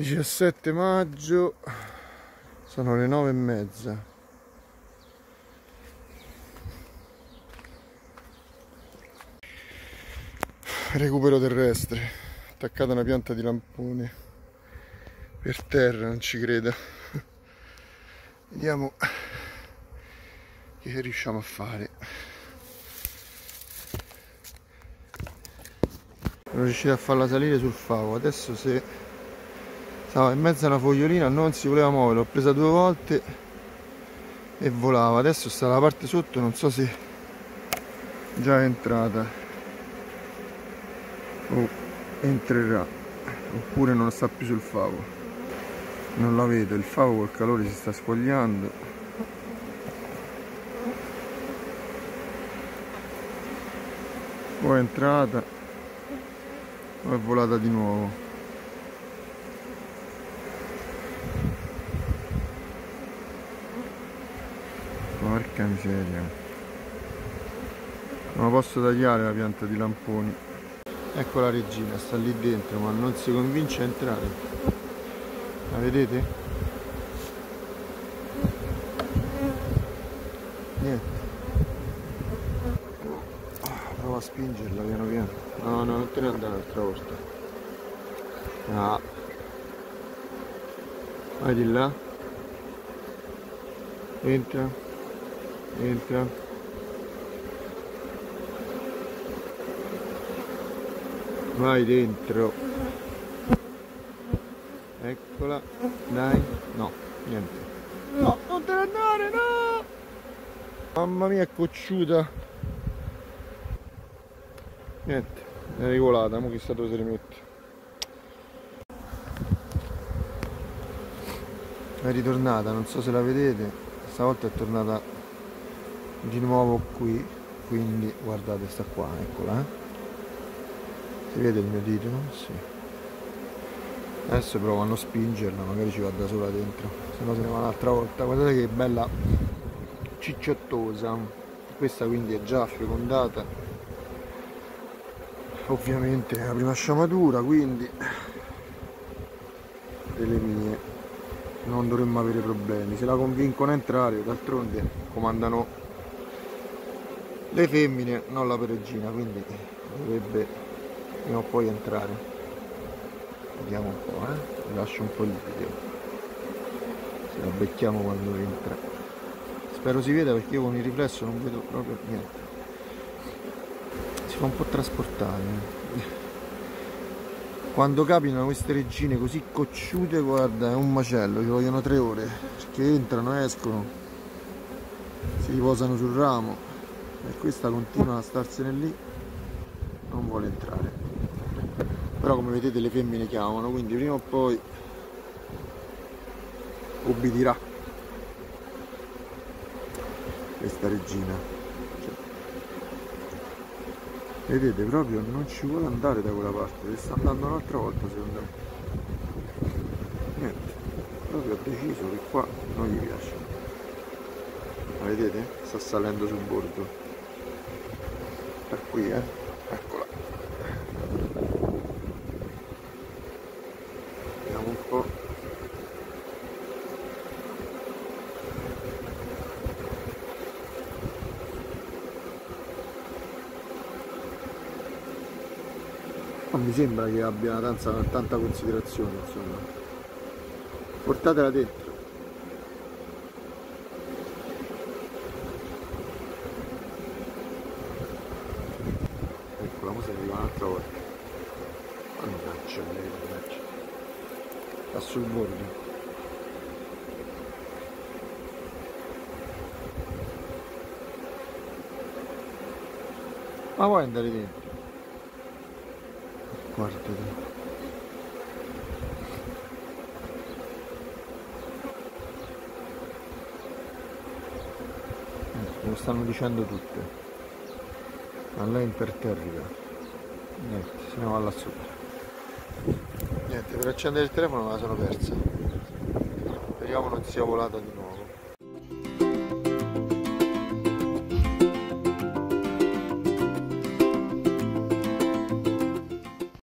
17 maggio sono le nove e mezza. Recupero terrestre attaccata una pianta di lampone per terra non ci credo vediamo che riusciamo a fare. Sono riuscito a farla salire sul favo. Adesso se stava in mezzo a una fogliolina non si voleva muovere l'ho presa due volte e volava. Adesso sta la parte sotto non so se già è entrata. O entrerà oppure non sta più sul favo. Non la vedo il favo col calore si sta squagliando. O è entrata o è volata di nuovo porca miseria. Non la posso tagliare la pianta di lamponi. Ecco la regina sta lì dentro ma non si convince a entrare. La vedete? niente. Prova a spingerla piano piano. No no non te ne andare l'altra volta. No. Vai di là. Entra entra vai dentro. Eccola. Dai. No niente. No non te ne andare no! Mamma mia è cocciuta. Niente è regolata. Mo chissà dove si rimette è ritornata non so se la vedete. Stavolta è tornata di nuovo qui quindi guardate sta qua eccola eh? si vede il mio dito? Sì. adesso provo a non spingerla magari ci va da sola dentro se no se ne va un'altra volta guardate che bella cicciottosa questa quindi è già fecondata ovviamente è la prima sciamatura quindi delle mie non dovremmo avere problemi se la convincono a entrare d'altronde comandano le femmine non la peregina quindi dovrebbe prima o poi entrare. Vediamo un po' eh. Lascio un po' il video. Se la becchiamo quando entra. Spero si veda perché io con il riflesso non vedo proprio niente. Si fa un po' trasportare eh. quando capitano queste regine così cocciute guarda è un macello ci vogliono tre ore. Perché entrano escono si riposano sul ramo e questa continua a starsene lì. Non vuole entrare. Però come vedete le femmine chiamano quindi prima o poi ubbidirà questa regina. Cioè, vedete proprio non ci vuole andare da quella parte sta andando un'altra volta secondo me. Niente proprio ha deciso che qua non gli piace. La vedete? sta salendo sul bordo per qui eh. Eccola. Vediamo un po' non mi sembra che abbia tanta considerazione insomma. Portatela dentro ecco la musica arriva un'altra volta mannaggia mannaggia sta sul bordo. Ma vuoi andare dentro? Guardate lo stanno dicendo tutte. Ma lei imperterrita niente se va là sopra niente per accendere il telefono me la sono persa. Speriamo non sia volata di nuovo